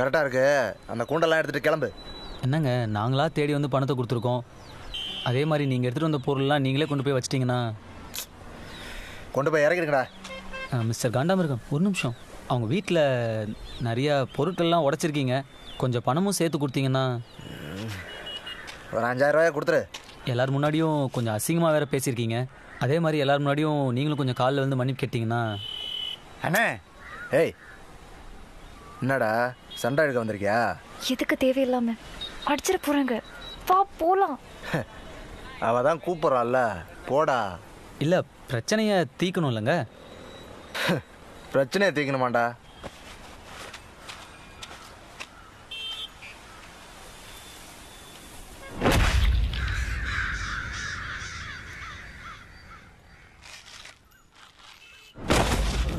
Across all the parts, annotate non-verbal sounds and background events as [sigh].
கரெக்டாக இருக்கு. அந்த கூண்டெல்லாம் எடுத்துட்டு கிளம்பு. என்னங்க நாங்களா தேடி வந்து பணத்தை கொடுத்துருக்கோம். அதே மாதிரி நீங்கள் எடுத்துகிட்டு வந்த பொருள்லாம் நீங்களே கொண்டு போய் வச்சிட்டிங்கன்னா. கொண்டு போய் இறக்கிடுங்கடா. மிஸ்டர் காண்டாமிருகம் ஒரு நிமிஷம். அவங்க வீட்டில் நிறைய பொருட்கள்லாம் உடைச்சிருக்கீங்க. கொஞ்சம் பணமும் சேர்த்து கொடுத்தீங்கன்னா. ஒரு அஞ்சாயிரம் ரூபாய் கொடுத்துரு. எல்லார் முன்னாடியும் கொஞ்சம் அசிங்கமாக வேற பேசியிருக்கீங்க. அதே மாதிரி எல்லார் முன்னாடியும் நீங்களும் கொஞ்சம் காலில் வந்து மன்னிப்பு கேட்டிங்கன்னா. அண்ணே ஏய் என்னடா? சண்டை எடுக்க வந்திருக்கியா? எதுக்கு தேவையில்லாம? அடிச்சிட போறாங்க. வா போலாம். [laughs] அவ தான் கூப்பிட்றாள்ல. போடா. இல்லை பிரச்சனையை தீக்கணும் இல்லைங்க [laughs] பிரச்சனையை தீக்கணுமாண்டா.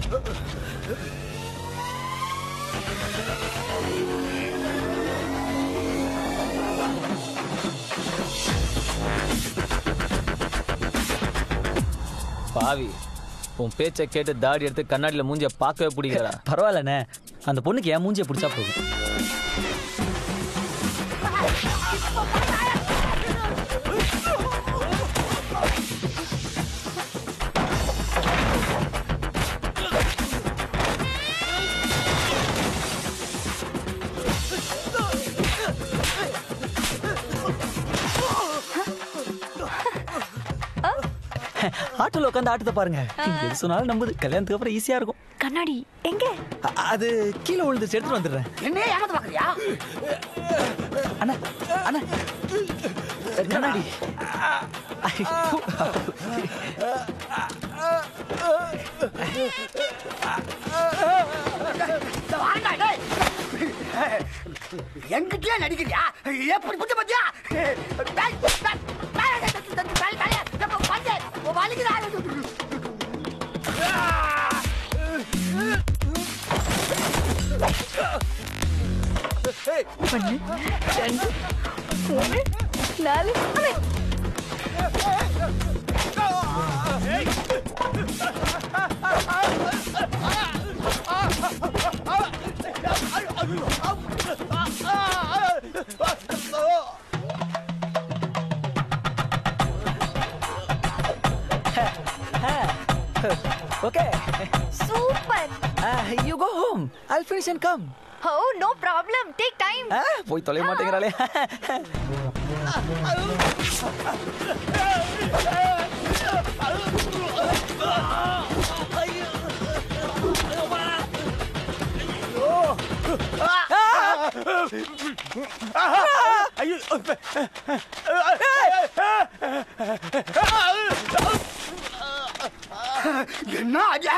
[laughs] பாவி. உன் பேச்சை கேட்டு தாடி எடுத்து கண்ணாடியில் மூஞ்சியை பார்க்கவே பிடிக்கிறா பரவாயில்லண்ணே. அந்த பொண்ணுக்கு என் மூஞ்சியை பிடிச்சா போதும். ஆட்டோல உட்காந்து ஆட்டத்தை பாருங்க. எது சொன்னாலும் நம்புது. கல்யாணத்துக்கு அப்புறம் ஈஸியா இருக்கும். கண்ணாடி எங்க? அது கீழே விழுந்துச்சு எடுத்துட்டு வந்துடுறேன். என்னையே ஏமாத்த பாக்குறியா அண்ணா அண்ணா. கண்ணாடி. இந்த வாண்டா, டேய். என்கிட்டயே நடிக்கிறியா? எப்படி புத்தி பத்தியா? ഒന്ന് രണ്ട് മൂന്ന് നാല് Okay. Super. Uh, you go home. I'll finish and come. Oh no problem take time போய் தொலைய மாட்டேங்கிறாளே. என்ன அடியா?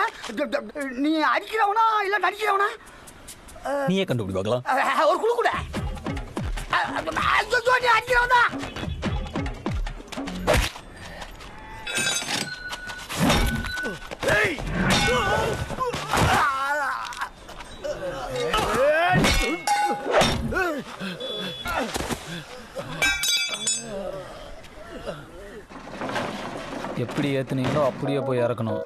நீ அடிக்கிறவனா இல்ல நடிக்கிறவனா? நீயே கண்டுபிடி பார்க்கலாம். ஒரு குழு கூட. எப்படி ஏத்துனீங்களோ அப்படியே போய் இறக்கணும்.